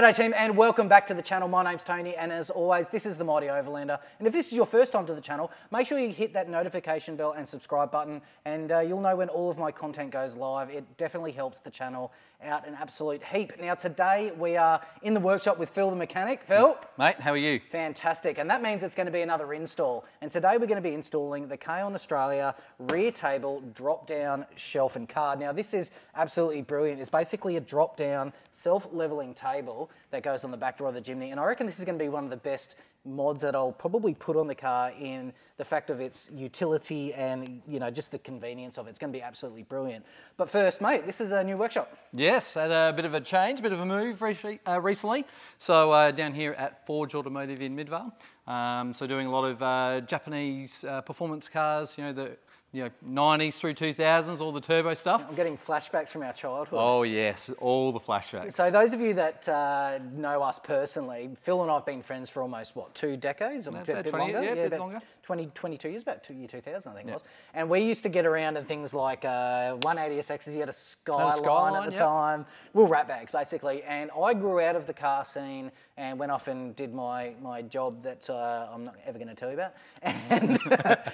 G'day team and welcome back to the channel. My name's Tony and as always this is the Mighty Overlander and if this is your first time to the channel make sure you hit that notification bell and subscribe button and uh, you'll know when all of my content goes live. It definitely helps the channel out an absolute heap. Now today we are in the workshop with Phil the mechanic. Phil? Mate, how are you? Fantastic and that means it's going to be another install and today we're going to be installing the Kaon Australia rear table drop down shelf and card. Now this is absolutely brilliant. It's basically a drop down self leveling table that goes on the back door of the Jimny. And I reckon this is going to be one of the best mods that I'll probably put on the car in the fact of its utility and you know just the convenience of it. It's going to be absolutely brilliant. But first, mate, this is a new workshop. Yes, had a bit of a change, a bit of a move uh, recently. So uh, down here at Forge Automotive in Midvale. Um, so doing a lot of uh, Japanese uh, performance cars, you know, the you know, 90s through 2000s, all the turbo stuff. I'm getting flashbacks from our childhood. Oh yes, all the flashbacks. So those of you that uh, know us personally, Phil and I have been friends for almost, what, two decades? a bit, longer? Yeah, yeah, bit longer. 20, 22 years, about two, year 2000, I think it was. And we used to get around in things like uh, 180SXs, you had a Skyline, Skyline at the yep. time, real rat bags basically. And I grew out of the car scene and went off and did my, my job that uh, I'm not ever going to tell you about. And,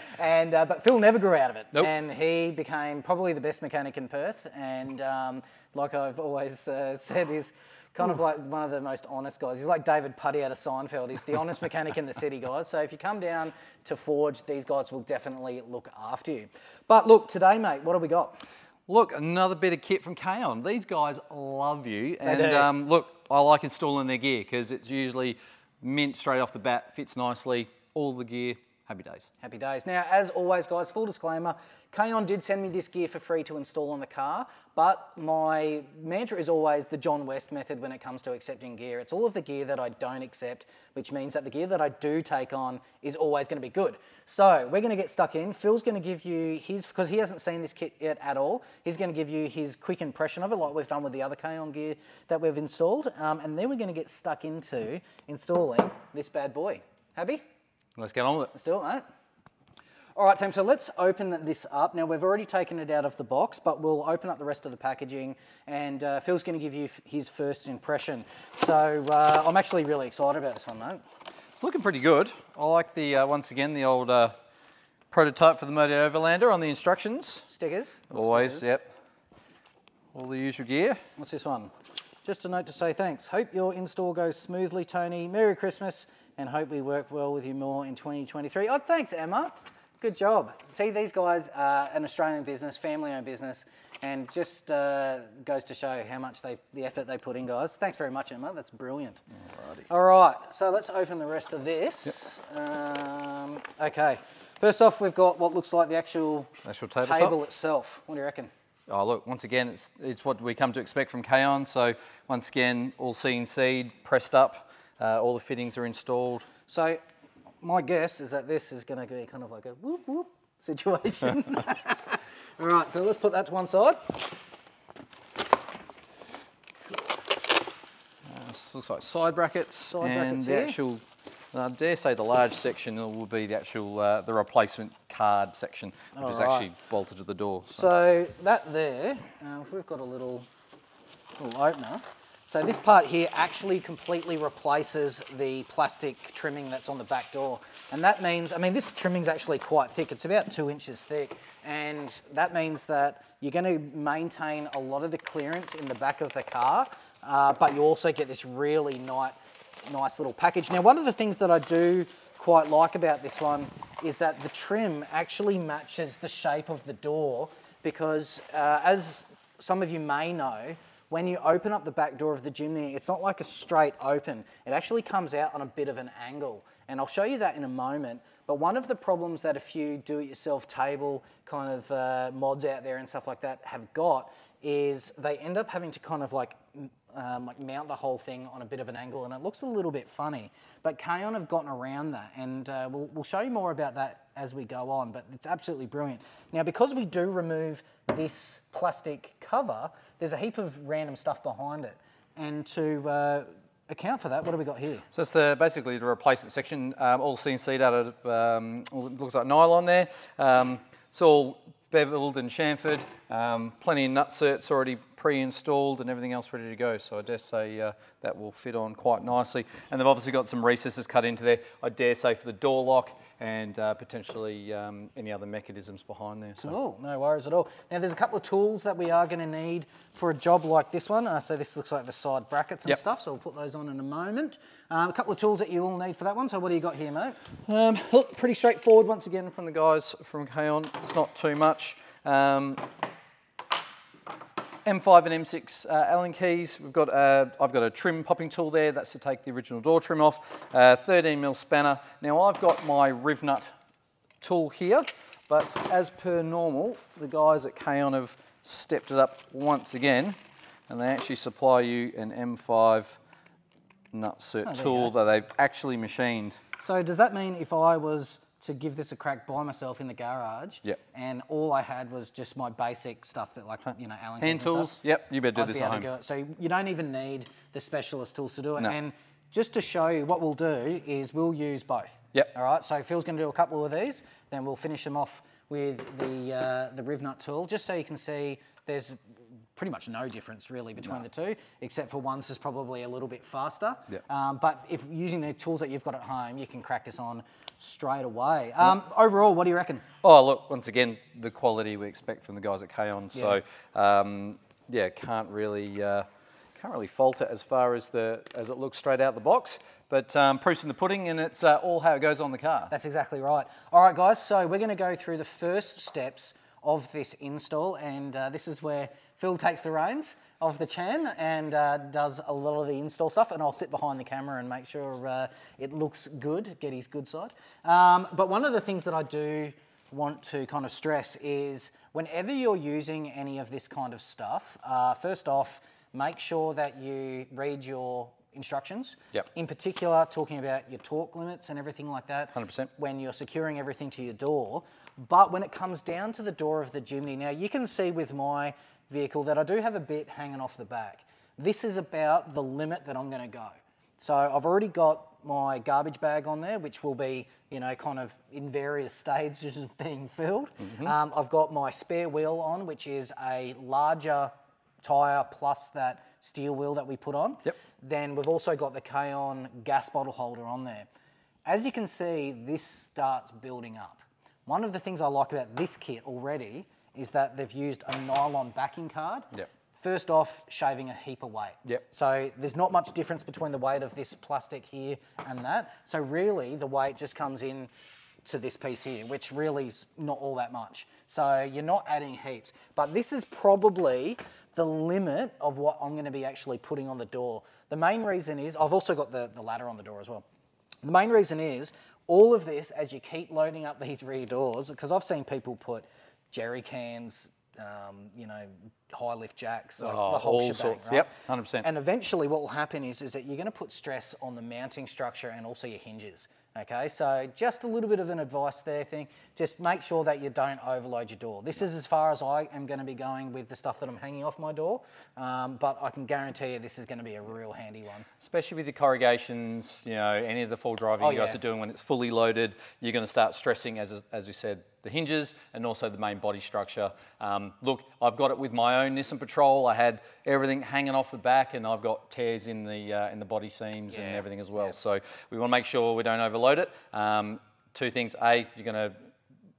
and uh, but Phil never grew out of it. Nope. And he became probably the best mechanic in Perth. And um, like I've always uh, said, is kind of like one of the most honest guys. He's like David Puddy out of Seinfeld. He's the honest mechanic in the city, guys. So if you come down to Forge, these guys will definitely look after you. But look, today, mate, what have we got? Look, another bit of kit from Kaon. These guys love you. and um, look, I like installing their gear because it's usually mint straight off the bat, fits nicely, all the gear, happy days. Happy days. Now, as always, guys, full disclaimer, Kaon did send me this gear for free to install on the car, but my mantra is always the John West method when it comes to accepting gear. It's all of the gear that I don't accept, which means that the gear that I do take on is always going to be good. So we're going to get stuck in. Phil's going to give you his, because he hasn't seen this kit yet at all, he's going to give you his quick impression of it, like we've done with the other Kaon gear that we've installed. Um, and then we're going to get stuck into installing this bad boy. Happy? Let's get on with it. Let's do it, mate. All right, Tim, so let's open this up. Now, we've already taken it out of the box, but we'll open up the rest of the packaging, and uh, Phil's going to give you his first impression. So uh, I'm actually really excited about this one, mate. It's looking pretty good. I like the, uh, once again, the old uh, prototype for the Mighty Overlander on the instructions. Stickers? Always, stickers. yep. All the usual gear. What's this one? Just a note to say thanks. Hope your install goes smoothly, Tony. Merry Christmas, and hope we work well with you more in 2023. Oh, thanks, Emma. Good job. See, these guys are an Australian business, family-owned business, and just uh, goes to show how much they, the effort they put in, guys. Thanks very much, Emma. That's brilliant. Alrighty. All right, so let's open the rest of this. Yep. Um, okay. First off, we've got what looks like the actual, actual table itself. What do you reckon? Oh, look, once again, it's, it's what we come to expect from Kaon. So once again, all CNC, pressed up, uh, all the fittings are installed. So my guess is that this is going to be kind of like a whoop whoop situation. All right, so let's put that to one side. Uh, this looks like side brackets side and brackets the actual, I dare say the large section will be the actual, uh, the replacement card section, which All is right. actually bolted to the door. So, so that there, uh, if we've got a little, little opener, so this part here actually completely replaces the plastic trimming that's on the back door. And that means, I mean, this trimming is actually quite thick. It's about two inches thick. And that means that you're gonna maintain a lot of the clearance in the back of the car, uh, but you also get this really nice, nice little package. Now, one of the things that I do quite like about this one is that the trim actually matches the shape of the door because uh, as some of you may know, when you open up the back door of the Jimny, it's not like a straight open. It actually comes out on a bit of an angle. And I'll show you that in a moment. But one of the problems that a few do-it-yourself table kind of uh, mods out there and stuff like that have got is they end up having to kind of like, um, like mount the whole thing on a bit of an angle and it looks a little bit funny. But Kaon have gotten around that and uh, we'll, we'll show you more about that as we go on, but it's absolutely brilliant. Now, because we do remove this plastic cover, there's a heap of random stuff behind it. And to uh, account for that, what have we got here? So it's the, basically the replacement section, um, all CNC'd out of, um, looks like nylon there. Um, it's all beveled and chamfered, um, plenty of nut certs already pre-installed and everything else ready to go. So I dare say uh, that will fit on quite nicely. And they've obviously got some recesses cut into there, I dare say for the door lock and uh, potentially um, any other mechanisms behind there. So. Cool, no worries at all. Now there's a couple of tools that we are going to need for a job like this one. Uh, so this looks like the side brackets and Yep. stuff, so we'll put those on in a moment. Um, a couple of tools that you will need for that one. So what do you got here, mate? Um, look, pretty straightforward once again from the guys from Kaon. It's not too much. Um, M5 and M6 uh, Allen keys. We've got uh, I've got a trim popping tool there. That's to take the original door trim off. Uh, 13 mil spanner. Now I've got my riv nut tool here, but as per normal, the guys at Kaon have stepped it up once again, and they actually supply you an M5 nut cert Oh, tool that they've actually machined. So does that mean if I was to give this a crack by myself in the garage, Yep. and all I had was just my basic stuff that like you know Allen Hand tools, stuff, yep, you better do I'd this be at home. it. So you don't even need the specialist tools to do it. No. And just to show you, what we'll do is we'll use both. Yep. All right. So Phil's going to do a couple of these, then we'll finish them off with the uh, the riv nut tool, just so you can see there's pretty much no difference really between the two, except for one's is probably a little bit faster. Yep. Um, but if using the tools that you've got at home, you can crack this on straight away. Um, Overall, what do you reckon? Oh, look, once again, the quality we expect from the guys at Kaon. So, um, yeah, can't really uh, can't really fault it as far as the as it looks straight out the box. But um, proof's in the pudding, and it's uh, all how it goes on the car. That's exactly right. All right, guys, so we're going to go through the first steps of this install, and uh, this is where Phil takes the reins of the Chan and uh, does a lot of the install stuff, and I'll sit behind the camera and make sure uh, it looks good, get his good side. Um, but one of the things that I do want to kind of stress is whenever you're using any of this kind of stuff, uh, first off, make sure that you read your instructions. Yep. In particular, talking about your torque limits and everything like that. 100%. When you're securing everything to your door. But when it comes down to the door of the Jimny, now you can see with my vehicle that I do have a bit hanging off the back. This is about the limit that I'm going to go. So I've already got my garbage bag on there, which will be, you know, kind of in various stages of being filled. Um, I've got my spare wheel on, which is a larger tyre plus that steel wheel that we put on. Yep. Then we've also got the Kaon gas bottle holder on there. As you can see, this starts building up. One of the things I like about this kit already is that they've used a nylon backing card. Yep. First off, shaving a heap of weight. Yep. So there's not much difference between the weight of this plastic here and that. So really, the weight just comes in to this piece here, which really is not all that much. So you're not adding heaps. But this is probably the limit of what I'm going to be actually putting on the door. The main reason is, I've also got the, the ladder on the door as well. The main reason is all of this, as you keep loading up these rear doors, because I've seen people put jerry cans, um, you know, high lift jacks, like Oh, the whole all shebang, sorts. right? Yep, 100%. And eventually, what will happen is, is that you're going to put stress on the mounting structure and also your hinges. Okay, so just a little bit of an advice there thing. Just make sure that you don't overload your door. This is as far as I am going to be going with the stuff that I'm hanging off my door, um, but I can guarantee you this is going to be a real handy one. Especially with the corrugations, you know, any of the full driving Oh, you guys yeah. are doing when it's fully loaded, you're going to start stressing, as, as we said, the hinges and also the main body structure. Um, look, I've got it with my own Nissan Patrol. I had everything hanging off the back, and I've got tears in the uh, in the body seams and everything as well. So we want to make sure we don't overload it. Um, two things: a, you're going to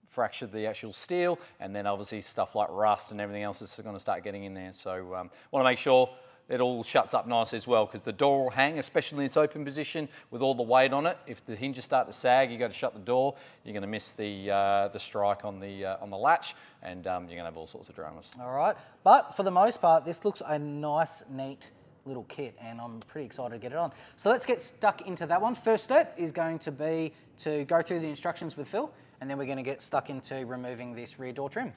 fracture the actual steel, and then obviously stuff like rust and everything else is going to start getting in there. So um, want to make sure it all shuts up nice as well because the door will hang, especially in its open position with all the weight on it. If the hinges start to sag, you got to shut the door. You're going to miss the uh, the strike on the uh, on the latch, and um, you're going to have all sorts of dramas. All right, but for the most part, this looks a nice, neat little kit, and I'm pretty excited to get it on. So let's get stuck into that one. First step is going to be to go through the instructions with Phil, and then we're going to get stuck into removing this rear door trim.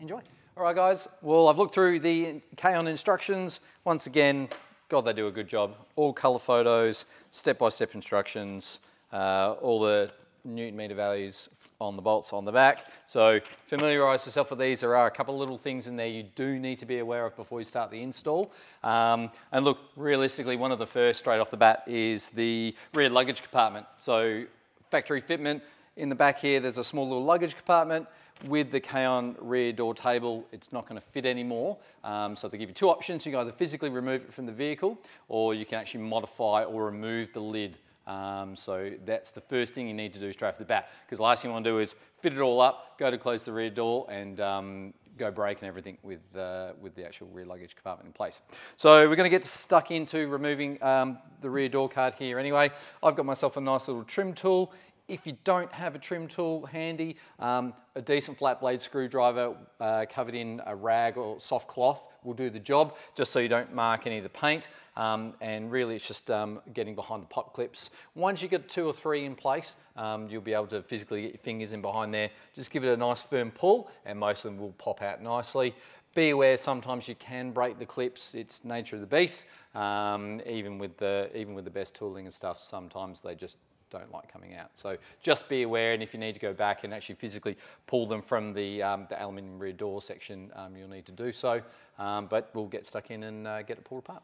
Enjoy. All right, guys. Well, I've looked through the Kaon instructions. Once again, God, they do a good job. All color photos, step-by-step instructions, uh, all the newton meter values on the bolts on the back. So familiarize yourself with these. There are a couple of little things in there you do need to be aware of before you start the install. Um, and look, realistically, one of the first straight off the bat is the rear luggage compartment. So factory fitment, in the back here, there's a small little luggage compartment. With the Kaon rear door table, it's not going to fit anymore. Um, so they give you two options. You can either physically remove it from the vehicle or you can actually modify or remove the lid. Um, so that's the first thing you need to do straight off the bat because the last thing you want to do is fit it all up, go to close the rear door and um, go brake and everything with, uh, with the actual rear luggage compartment in place. So we're going to get stuck into removing um, the rear door card here anyway. I've got myself a nice little trim tool. If you don't have a trim tool handy, um, a decent flat blade screwdriver uh, covered in a rag or soft cloth will do the job, just so you don't mark any of the paint. Um, and really it's just um, getting behind the pop clips. Once you get two or three in place, um, you'll be able to physically get your fingers in behind there. Just give it a nice firm pull and most of them will pop out nicely. Be aware sometimes you can break the clips. It's nature of the beast. Um, even with the even with the best tooling and stuff, sometimes they just don't like coming out. So just be aware, and if you need to go back and actually physically pull them from the, um, the aluminium rear door section, um, you'll need to do so. Um, but we'll get stuck in and uh, get it pulled apart.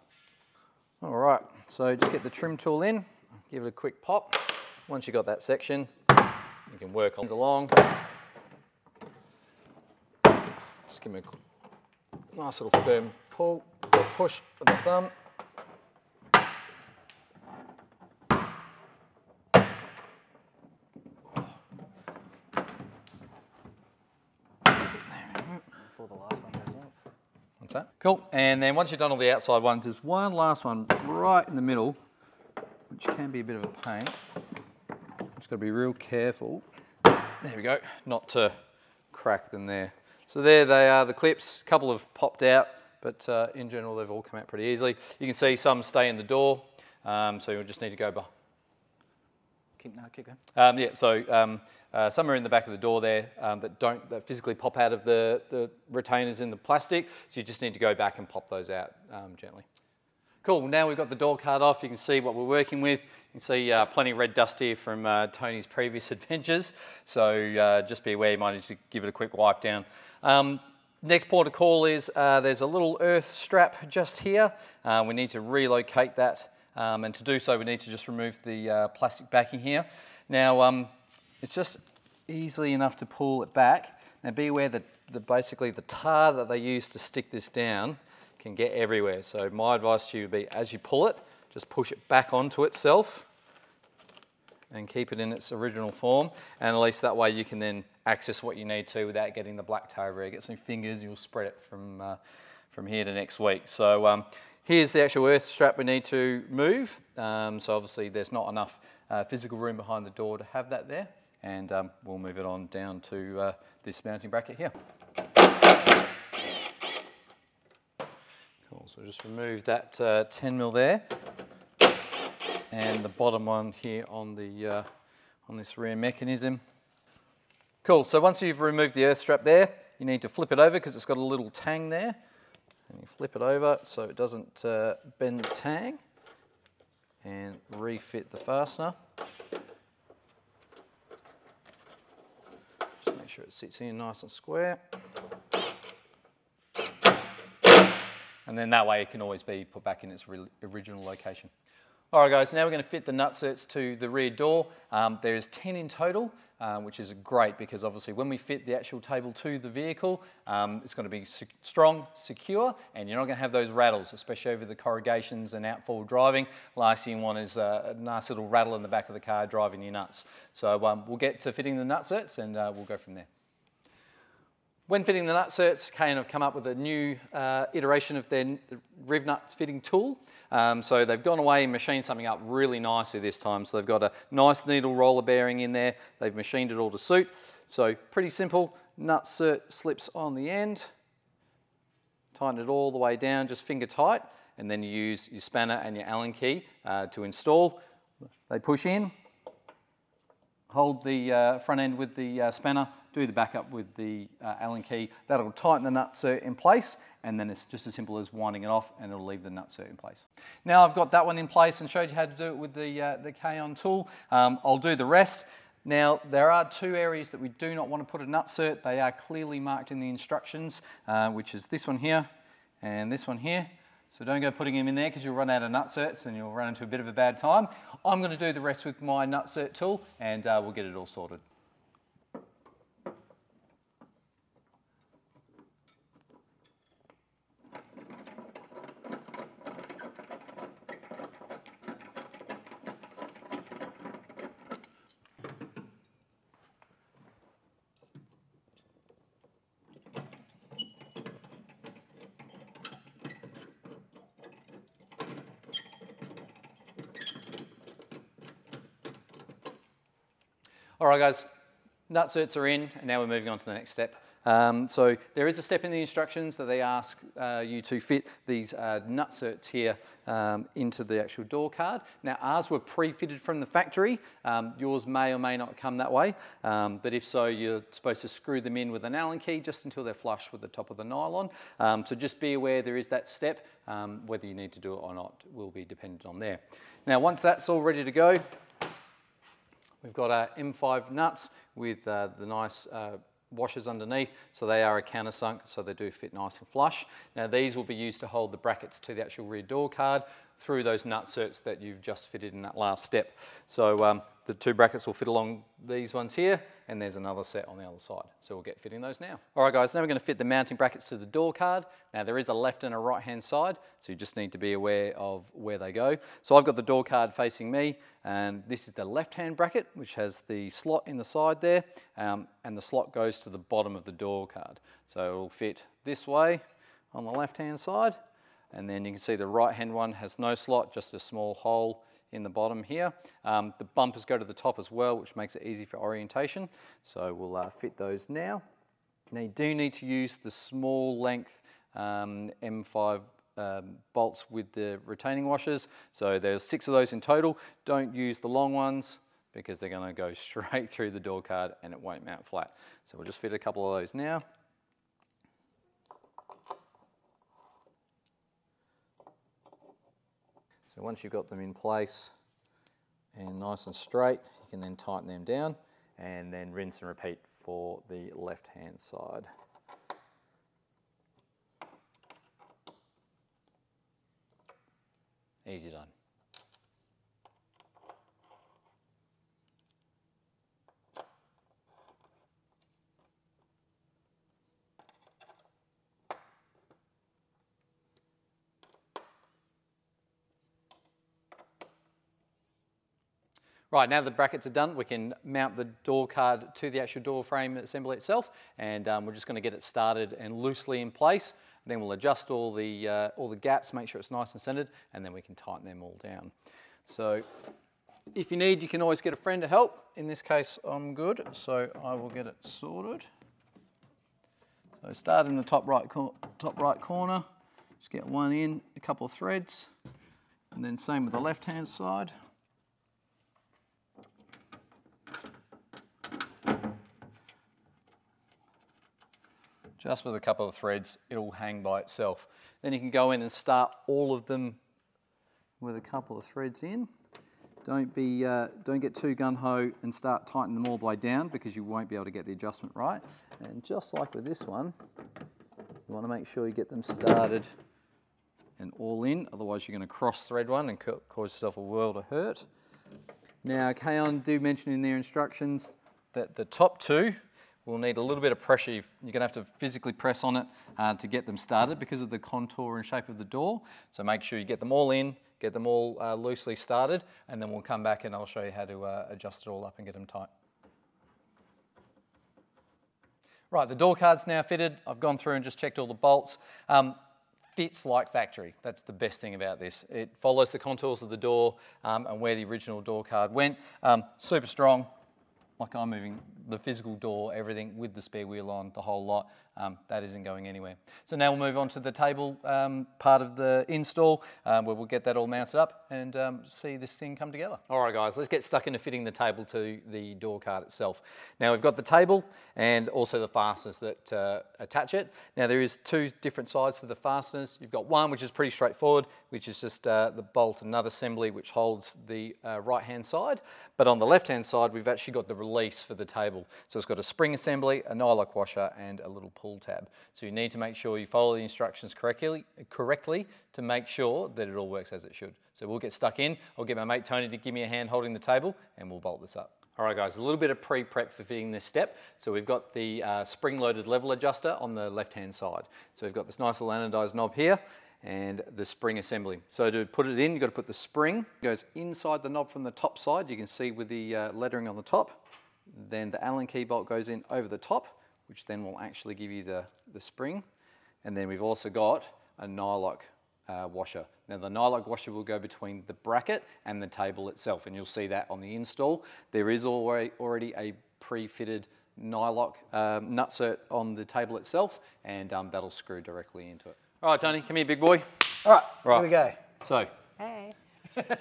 All right, so just get the trim tool in, give it a quick pop. Once you've got that section, you can work on along. Just give me a nice little firm pull, push with the thumb. Before the last one goes off. What's that? Cool. And then once you've done all the outside ones, there's one last one right in the middle, which can be a bit of a pain. Just got to be real careful. There we go, not to crack them there. So there they are, the clips. A couple have popped out, but uh, in general they've all come out pretty easily. You can see some stay in the door, um, so you'll just need to go behind. Keep, no, keep going. Um, yeah, so um, uh, some are in the back of the door there um, that don't that physically pop out of the, the retainers in the plastic, so you just need to go back and pop those out um, gently. Cool, now we've got the door card off, you can see what we're working with. You can see uh, plenty of red dust here from uh, Tony's previous adventures, so uh, just be aware you might need to give it a quick wipe down. Um, Next port of call is uh, there's a little earth strap just here. Uh, we need to relocate that um, and to do so we need to just remove the plastic backing here. Now um, it's just easily enough to pull it back. Now be aware that the, basically the tar that they use to stick this down can get everywhere. So my advice to you would be as you pull it, just push it back onto itself and keep it in its original form. And at least that way you can then access what you need to without getting the black tar everywhere. Get some fingers, you'll spread it from, uh, from here to next week. So um, here's the actual earth strap we need to move. Um, so obviously there's not enough uh, physical room behind the door to have that there. And um, we'll move it on down to uh, this mounting bracket here. Cool, so just remove that uh, 10 mil there and the bottom one here on the uh, on this rear mechanism. Cool, so once you've removed the earth strap there, you need to flip it over because it's got a little tang there. And you flip it over so it doesn't uh, bend the tang and refit the fastener. Just make sure it sits in nice and square. And then that way it can always be put back in its original location. All right guys, now we're going to fit the nutserts to the rear door. Um, there's 10 in total, um, which is great because obviously when we fit the actual table to the vehicle, um, it's going to be strong, secure, and you're not going to have those rattles, especially over the corrugations and outfall driving. Last thing you want is a, a, nice little rattle in the back of the car driving you nuts. So um, we'll get to fitting the nutserts and uh, we'll go from there. When fitting the nutserts, Kaon have come up with a new uh, iteration of their riv nut fitting tool. Um, so they've gone away and machined something up really nicely this time. So they've got a nice needle roller bearing in there. They've machined it all to suit. So pretty simple, nutsert slips on the end. Tighten it all the way down, just finger tight. And then you use your spanner and your Allen key uh, to install. They push in, hold the uh, front end with the uh, spanner, do the backup with the uh, Allen key. That'll tighten the nutsert in place and then it's just as simple as winding it off and it'll leave the nutsert in place. Now I've got that one in place and showed you how to do it with the, uh, the Kaon tool. Um, I'll do the rest. Now, there are two areas that we do not want to put a nutsert. They are clearly marked in the instructions, uh, which is this one here and this one here. So don't go putting them in there because you'll run out of nutserts and you'll run into a bit of a bad time. I'm going to do the rest with my nutsert tool and uh, we'll get it all sorted. All right, guys, nutserts are in, and now we're moving on to the next step. Um, so there is a step in the instructions that they ask uh, you to fit these uh, nutserts here um, into the actual door card. Now ours were pre-fitted from the factory. Um, yours may or may not come that way, um, but if so, you're supposed to screw them in with an Allen key just until they're flush with the top of the nylon. Um, so just be aware there is that step. Um, whether you need to do it or not will be dependent on there. Now once that's all ready to go, we've got our M5 nuts with uh, the nice uh, washers underneath, so they are a countersunk, so they do fit nice and flush. Now these will be used to hold the brackets to the actual rear door card through those nut nutserts that you've just fitted in that last step. So um, the two brackets will fit along these ones here, and there's another set on the other side. So we'll get fitting those now. All right guys, now we're gonna fit the mounting brackets to the door card. Now there is a left and a right hand side, so you just need to be aware of where they go. So I've got the door card facing me, and this is the left hand bracket, which has the slot in the side there, um, and the slot goes to the bottom of the door card. So it'll fit this way on the left hand side, and then you can see the right hand one has no slot, just a small hole in the bottom here. Um, the bumpers go to the top as well, which makes it easy for orientation. So we'll uh, fit those now. Now you do need to use the small length um, M5 um, bolts with the retaining washers. So there's six of those in total. Don't use the long ones because they're going to go straight through the door card and it won't mount flat. So we'll just fit a couple of those now. So once you've got them in place and nice and straight, you can then tighten them down and then rinse and repeat for the left hand side. Easy done. Right, now the brackets are done, we can mount the door card to the actual door frame assembly itself, and um, we're just gonna get it started and loosely in place. Then we'll adjust all the, uh, all the gaps, make sure it's nice and centered, and then we can tighten them all down. So if you need, you can always get a friend to help. In this case, I'm good, so I will get it sorted. So start in the top right, top right corner, just get one in, a couple of threads, and then same with the left-hand side. Just with a couple of threads, it'll hang by itself. Then you can go in and start all of them with a couple of threads in. Don't, be, uh, don't get too gun-ho and start tightening them all the way down because you won't be able to get the adjustment right. And just like with this one, you want to make sure you get them started and all in, otherwise you're going to cross thread one and cause yourself a world of hurt. Now, Kaon do mention in their instructions that the top two will need a little bit of pressure. You're going to have to physically press on it uh, to get them started because of the contour and shape of the door. So make sure you get them all in, get them all uh, loosely started, and then we'll come back and I'll show you how to uh, adjust it all up and get them tight. Right, the door card's now fitted. I've gone through and just checked all the bolts. Um, fits like factory. That's the best thing about this. It follows the contours of the door um, and where the original door card went. Um, super strong, like I'm moving the physical door, everything with the spare wheel on, the whole lot, um, that isn't going anywhere. So now we'll move on to the table um, part of the install um, where we'll get that all mounted up and um, see this thing come together. All right guys, let's get stuck into fitting the table to the door card itself. Now we've got the table and also the fasteners that uh, attach it. Now there is two different sides to the fasteners. You've got one which is pretty straightforward, which is just uh, the bolt and nut assembly which holds the uh, right hand side. But on the left hand side, we've actually got the release for the table. So it's got a spring assembly, a nylock washer and a little pull tab. So you need to make sure you follow the instructions correctly, correctly to make sure that it all works as it should. So we'll get stuck in. I'll get my mate Tony to give me a hand holding the table and we'll bolt this up. All right guys, a little bit of pre-prep for fitting this step. So we've got the uh, spring-loaded level adjuster on the left-hand side. So we've got this nice little anodized knob here and the spring assembly. So to put it in, you've got to put the spring, it goes inside the knob from the top side. You can see with the uh, lettering on the top. Then the Allen key bolt goes in over the top which then will actually give you the, the spring. And then we've also got a nylock uh, washer Now the nylock washer will go between the bracket and the table itself, and you'll see that on the install. There is already, already a pre-fitted nylock um, nutsert on the table itself, and um, that'll screw directly into it. All right, Tony, come here, big boy. All right, Right. here we go. So, hey.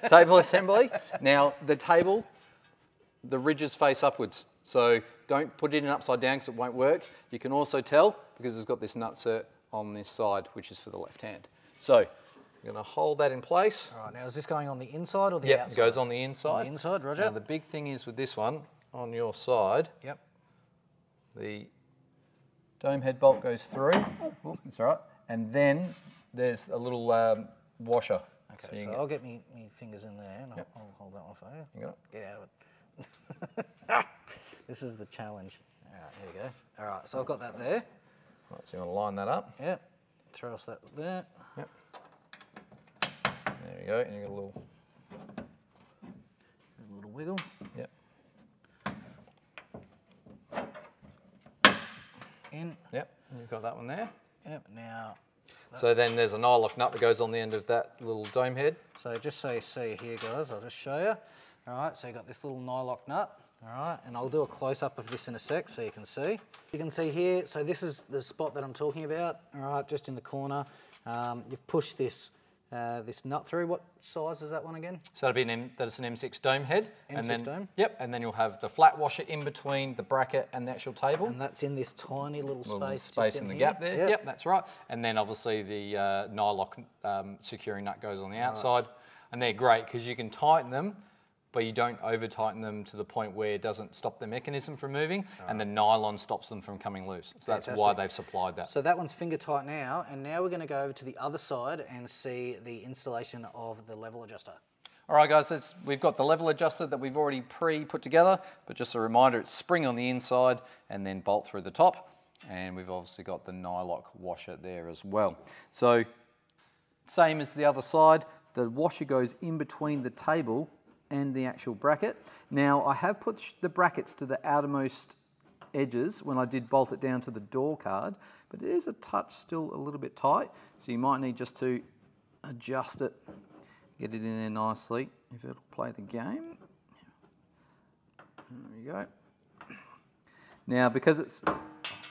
table assembly. Now, the table, the ridges face upwards. So don't put it in upside down because it won't work. You can also tell because it's got this nutsert on this side, which is for the left hand. So I'm going to hold that in place. All right, now is this going on the inside or the Yep, outside? it goes on the inside. inside, roger. Now, the big thing is with this one, on your side, Yep. the dome head bolt goes through. Oh, that's all right. And then there's a little um, washer. Okay, so, can I'll get me, me fingers in there and I'll, I'll hold that one for you. You got it? Get out of it. this is the challenge. All right, here we go. All right, so I've got that there. Right, so you want to line that up. Yep. Throw us that there. Yep. There you go, and you got a little. A little wiggle. Yep. In. Yep. You've got that one there. Yep. Now, So then there's a nylock nut that goes on the end of that little dome head. so just so you see here, guys, I'll just show you. All right, so you've got this little nylock nut. All right, and I'll do a close up of this in a sec so you can see. You can see here, so this is the spot that I'm talking about. All right, just in the corner. Um, you've pushed this uh, this nut through. What size is that one again? So that'll be an M, that's an M6 dome head. and M6 then, dome? Yep, and then you'll have the flat washer in between the bracket and the actual table. And that's in this tiny little little space. space in the gap there. Yep. that's right. And then obviously the uh, nylock um, securing nut goes on the outside. And they're great because you can tighten them, but you don't over tighten them to the point where it doesn't stop the mechanism from moving and the nylon stops them from coming loose. So that's why they've supplied that. So that one's finger tight now, and now we're going to go over to the other side and see the installation of the level adjuster. All right, guys, it's, we've got the level adjuster that we've already pre-put together, but just a reminder, it's spring on the inside and then bolt through the top. And we've obviously got the nylock washer there as well. So same as the other side, the washer goes in between the table and the actual bracket. Now, I have put the brackets to the outermost edges when I did bolt it down to the door card, but it is a touch still a little bit tight, so you might need just to adjust it, get it in there nicely, if it'll play the game. There we go. Now, because it's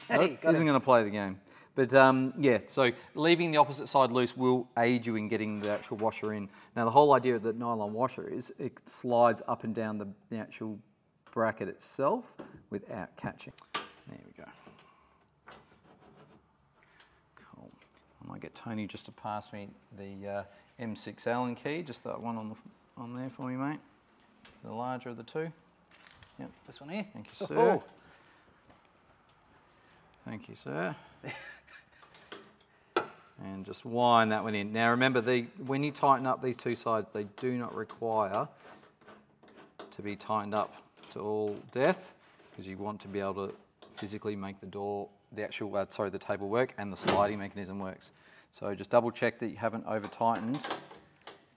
Hey, got isn't it. going to play the game. But um, yeah, so leaving the opposite side loose will aid you in getting the actual washer in. Now, the whole idea of the nylon washer is it slides up and down the, the actual bracket itself without catching. There we go. Cool. I might get Tony just to pass me the uh, M6 Allen key, just that one on, the, on there for me, mate. The larger of the two. Yep. This one here. Thank you, sir. Oh, Thank you, sir. and just wind that one in. Now remember, the, when you tighten up these two sides, they do not require to be tightened up to all death because you want to be able to physically make the door, the actual, uh, sorry, the table work and the sliding mechanism works. So just double check that you haven't over tightened.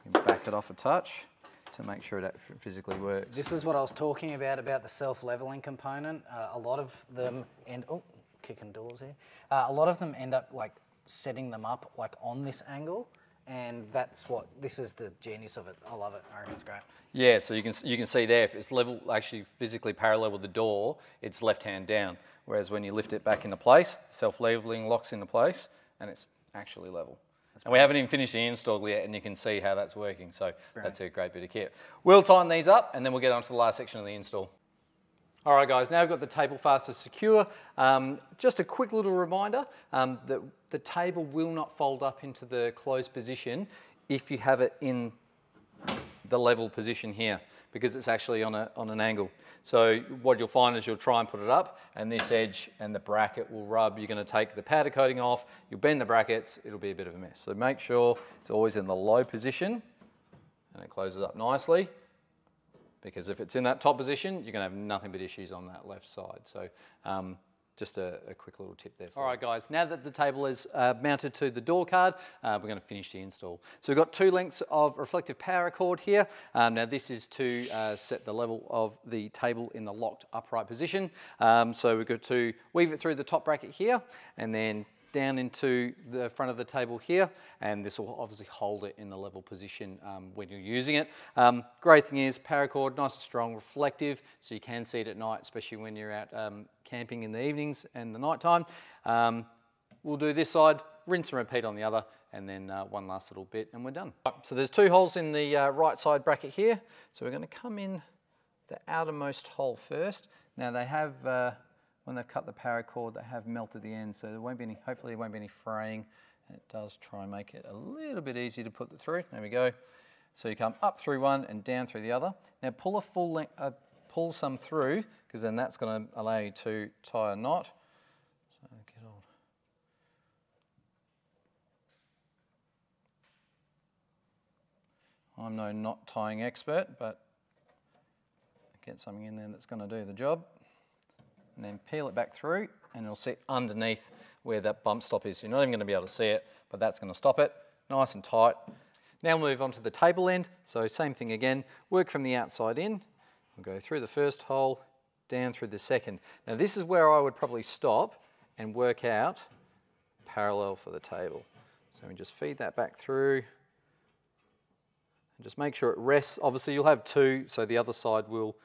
Can back it off a touch to make sure f- physically works. This is what I was talking about about the self-leveling component. Uh, a lot of them end. Oh, kicking doors here. Uh, a lot of them end up like setting them up like on this angle, and that's what this is the genius of it. I love it. I reckon it's great. Yeah, so you can you can see there if it's level actually physically parallel with the door, it's left hand down. Whereas when you lift it back into place, self leveling locks into place, and it's actually level. and we haven't even finished the install yet, and you can see how that's working. So that's a great bit of kit. We'll tighten these up, and then we'll get on to the last section of the install. All right, guys, now we've got the table faster secure. Um, just a quick little reminder um, that the table will not fold up into the closed position if you have it in the level position here because it's actually on, a, on an angle. So what you'll find is you'll try and put it up and this edge and the bracket will rub. You're going to take the powder coating off, you'll bend the brackets, it'll be a bit of a mess. So make sure it's always in the low position and it closes up nicely because if it's in that top position, you're going to have nothing but issues on that left side. So um, just a, a quick little tip there. For All right, guys, now that the table is uh, mounted to the door card, uh, we're going to finish the install. So we've got two lengths of reflective paracord here. Um, now this is to uh, set the level of the table in the locked upright position. Um, so we've got to weave it through the top bracket here and then down into the front of the table here, and this will obviously hold it in the level position um, when you're using it. Um, great thing is paracord, nice and strong, reflective, so you can see it at night, especially when you're out um, camping in the evenings and the night time. Um, we'll do this side, rinse and repeat on the other, and then uh, one last little bit, and we're done. So there's two holes in the uh, right side bracket here, so we're going to come in the outermost hole first. Now they have, uh, when they've cut the paracord, they have melted the end, so there won't be any, hopefully there won't be any fraying. It does try and make it a little bit easier to put it through. There we go. So you come up through one and down through the other. Now pull a full length, uh, pull some through, because then that's going to allow you to tie a knot. So get on. I'm no knot tying expert, but get something in there that's going to do the job. And then peel it back through and it'll sit underneath where that bump stop is. You're not even going to be able to see it, but that's going to stop it. Nice and tight. Now we'll move on to the table end. So same thing again, work from the outside in. We'll go through the first hole, down through the second. Now this is where I would probably stop and work out parallel for the table. So we just feed that back through. And just make sure it rests. Obviously you'll have two, so the other side will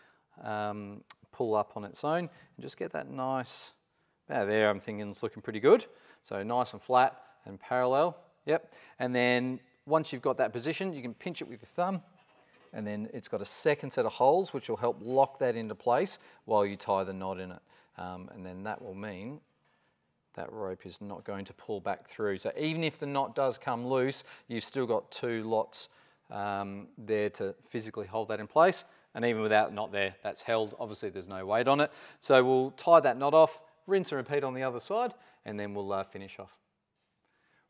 um, pull up on its own. And just get that nice, about there I'm thinking it's looking pretty good. So nice and flat and parallel, yep. And then once you've got that position, you can pinch it with your thumb and then it's got a second set of holes which will help lock that into place while you tie the knot in it. Um, and then that will mean that rope is not going to pull back through. So even if the knot does come loose, you've still got two lots um, there to physically hold that in place. And even without knot there, that's held. Obviously, there's no weight on it. So we'll tie that knot off, rinse and repeat on the other side, and then we'll uh, finish off.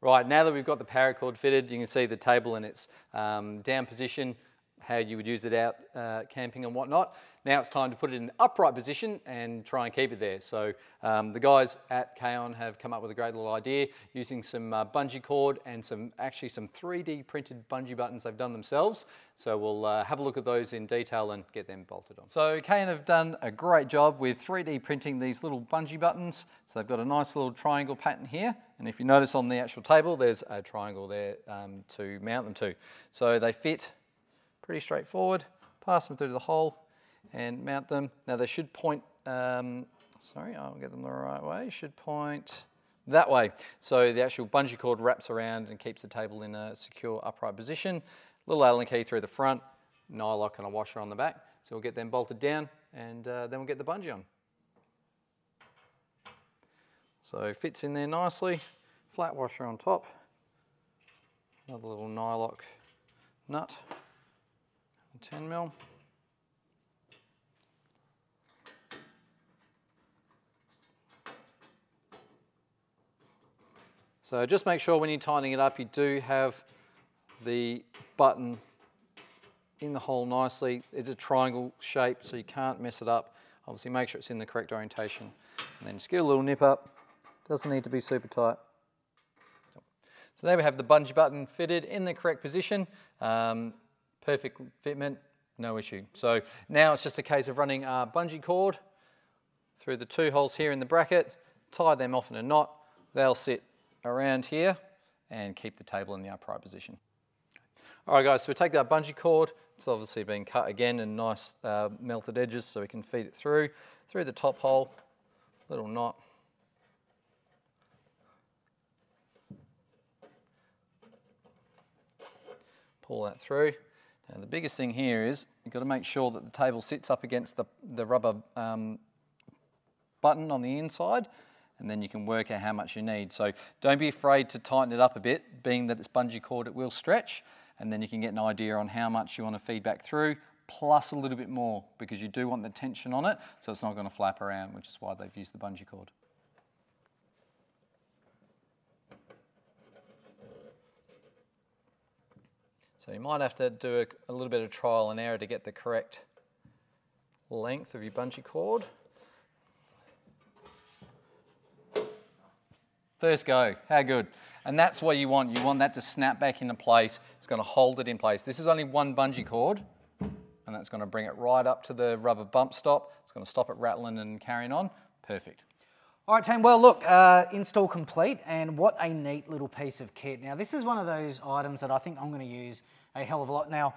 Right, now that we've got the paracord fitted, you can see the table in its um, down position, how you would use it out uh, camping and whatnot. Now it's time to put it in upright position and try and keep it there. So um, the guys at Kaon have come up with a great little idea using some uh, bungee cord and some actually some 3D printed bungee buttons they've done themselves. So we'll uh, have a look at those in detail and get them bolted on. So Kaon have done a great job with 3D printing these little bungee buttons. So they've got a nice little triangle pattern here. And if you notice on the actual table, there's a triangle there um, to mount them to. So they fit pretty straightforward. Pass them through the hole and mount them. Now they should point, um, sorry, I'll get them the right way, should point that way. So the actual bungee cord wraps around and keeps the table in a secure upright position. Little Allen key through the front, nylock and a washer on the back. So we'll get them bolted down and uh, then we'll get the bungee on. So fits in there nicely, flat washer on top, another little nylock nut, 10 mil. So just make sure when you're tightening it up, you do have the button in the hole nicely. It's a triangle shape, so you can't mess it up. Obviously make sure it's in the correct orientation. And then just give a little nip up. Doesn't need to be super tight. So there we have the bungee button fitted in the correct position. Um, perfect fitment, no issue. So now it's just a case of running a bungee cord through the two holes here in the bracket, tie them off in a knot. They'll sit around here and keep the table in the upright position. All right guys, so we take that bungee cord, it's obviously been cut again in nice uh, melted edges so we can feed it through, through the top hole, little knot. Pull that through. Now the biggest thing here is you've got to make sure that the table sits up against the, the rubber um, button on the inside and then you can work out how much you need. So don't be afraid to tighten it up a bit, being that it's bungee cord, it will stretch, and then you can get an idea on how much you want to feed back through, plus a little bit more, because you do want the tension on it, so it's not going to flap around, which is why they've used the bungee cord. So you might have to do a, a little bit of trial and error to get the correct length of your bungee cord. First go, how good. And that's what you want. You want that to snap back into place. It's going to hold it in place. This is only one bungee cord, and that's going to bring it right up to the rubber bump stop. It's going to stop it rattling and carrying on. Perfect. All right, team. Well, look, uh, install complete, and what a neat little piece of kit. Now, this is one of those items that I think I'm going to use a hell of a lot. Now,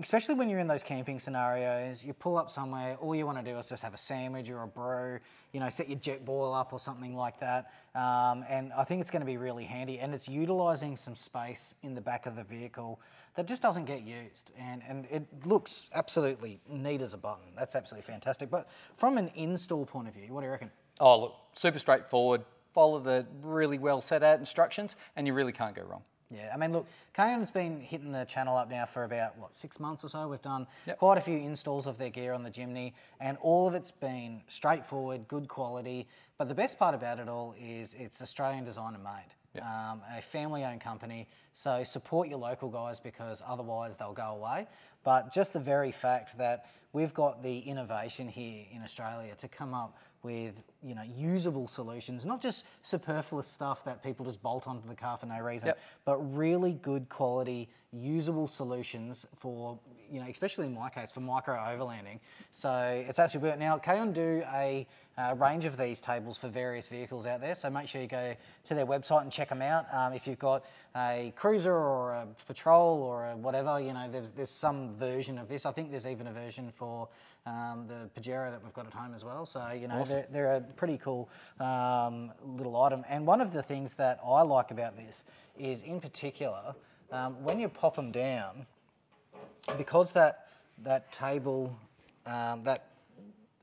especially when you're in those camping scenarios, you pull up somewhere, all you want to do is just have a sandwich or a brew, you know, set your Jetboil up or something like that. Um, and I think it's going to be really handy. And it's utilizing some space in the back of the vehicle that just doesn't get used. And, and it looks absolutely neat as a button. That's absolutely fantastic. But from an install point of view, what do you reckon? Oh, look, super straightforward. Follow the really well set out instructions, and you really can't go wrong. Yeah, I mean, look, Kaon's been hitting the channel up now for about, what, six months or so. We've done Yep. quite a few installs of their gear on the Jimny, and all of it's been straightforward, good quality. But the best part about it all is it's Australian design and made. Um, a family owned company, so support your local guys because otherwise they'll go away. But just the very fact that we've got the innovation here in Australia to come up with you know usable solutions, not just superfluous stuff that people just bolt onto the car for no reason, Yep. but really good quality, usable solutions for, you know, especially in my case, for micro overlanding. So it's actually brilliant. Now, Kaon do a, uh range of these tables for various vehicles out there, so make sure you go to their website and check them out. Um, if you've got a cruiser or a patrol or a whatever, you know, there's, there's some version of this. I think there's even a version for um, the Pajero that we've got at home as well. So, you know, they're, they're a pretty cool um, little item. And one of the things that I like about this is, in particular, um, when you pop them down, because that that table, um, that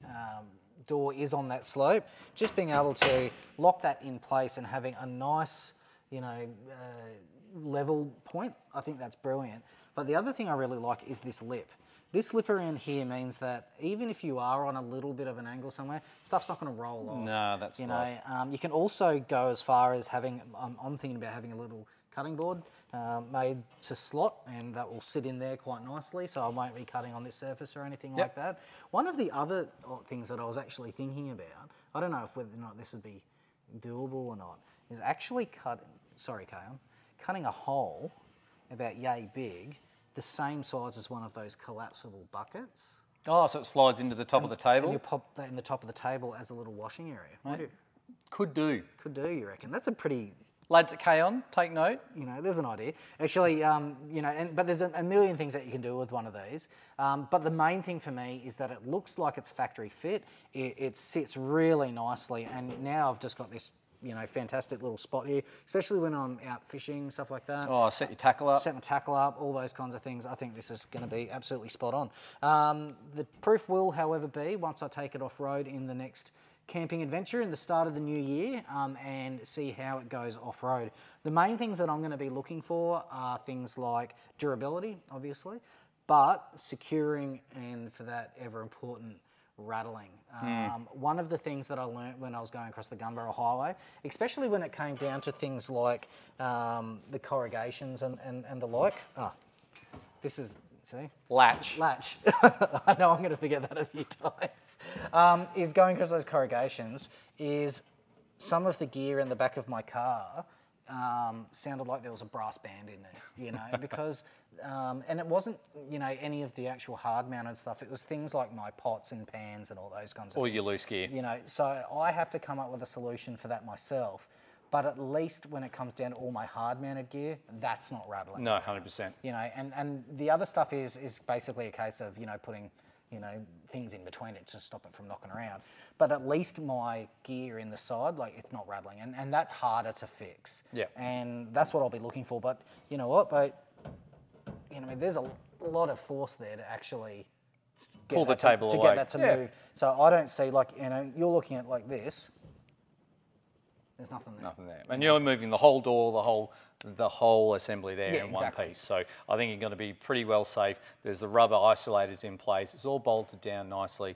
um, door is on that slope, just being able to lock that in place and having a nice, you know, uh, level point, I think that's brilliant. But the other thing I really like is this lip. This lip around here means that even if you are on a little bit of an angle somewhere, stuff's not going to roll off. No, that's you nice. know. Um, you can also go as far as having. I'm, I'm thinking about having a little cutting board um, made to slot, and that will sit in there quite nicely. So I won't be cutting on this surface or anything like that. One of the other uh, things that I was actually thinking about, I don't know if whether or not this would be doable or not, is actually cut. Sorry, Kaon, cutting a hole about yay big, the same size as one of those collapsible buckets. Oh, so it slides into the top of the And you pop that in the top of the table as a little washing area. What do Could do. Could do, you reckon? That's a pretty Lads at Kaon, take note. you know, there's an idea. Actually, um, you know, and, but there's a, a million things that you can do with one of these. Um, but the main thing for me is that it looks like it's factory fit. It, it sits really nicely, and now I've just got this, you know, fantastic little spot here, especially when I'm out fishing, stuff like that. Oh, set your tackle up. Set my tackle up, all those kinds of things. I think this is going to be absolutely spot on. Um, the proof will, however, be once I take it off road in the next camping adventure in the start of the new year um, and see how it goes off road. The main things that I'm going to be looking for are things like durability, obviously, but securing and for that ever important rattling. Um, One of the things that I learnt when I was going across the Gunbarrel Highway, especially when it came down to things like um, the corrugations and, and, and the like. Ah, this is, see? Latch. Latch. I know I'm going to forget that a few times. Um, is going across those corrugations is some of the gear in the back of my car um, sounded like there was a brass band in there, you know, because, um, and it wasn't, you know, any of the actual hard mounted stuff. It was things like my pots and pans and all those kinds of Or your loose gear. you know, so I have to come up with a solution for that myself. But at least when it comes down to all my hard mounted gear, that's not rattling No, 100%. you know, and, and the other stuff is is basically a case of you know putting you know things in between it to stop it from knocking around. But at least my gear in the side, like it's not rattling, and, and that's harder to fix. Yeah. And that's what I'll be looking for. But you know what? But you know, I mean, there's a lot of force there to actually get Pull the that to- table to, get that to Yeah. move. So I don't see like you know you're looking at like this. There's nothing there. Nothing there. And you're moving the whole door, the whole the whole assembly there Yeah, in one piece. So I think you're going to be pretty well safe. There's the rubber isolators in place. It's all bolted down nicely.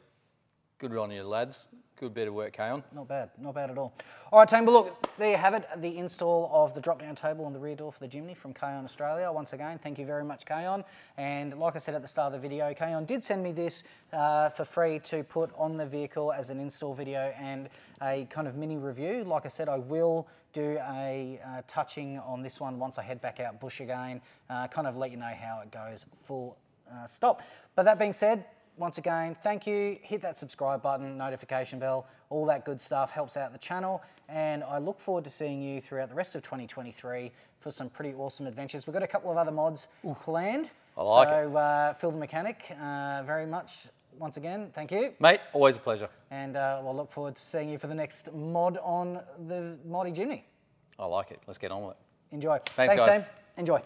Good on you, lads. Good bit of work, Kaon. Not bad, not bad at all. All right, team, but look, there you have it, the install of the drop-down table on the rear door for the Jimny from Kaon Australia. Once again, thank you very much, Kaon. And like I said at the start of the video, Kaon did send me this uh, for free to put on the vehicle as an install video and a kind of mini review. Like I said, I will do a uh, touching on this one once I head back out bush again, uh, kind of let you know how it goes full uh, stop. But that being said, once again, thank you. Hit that subscribe button, notification bell, all that good stuff helps out the channel. And I look forward to seeing you throughout the rest of 2023 for some pretty awesome adventures. We've got a couple of other mods planned. I like it. so, uh, Phil the Mechanic, uh, very much once again, thank you. Mate, always a pleasure. And uh, we'll look forward to seeing you for the next mod on the Mighty Jimny. I like it. Let's get on with it. Enjoy. Thanks, guys. team. Enjoy.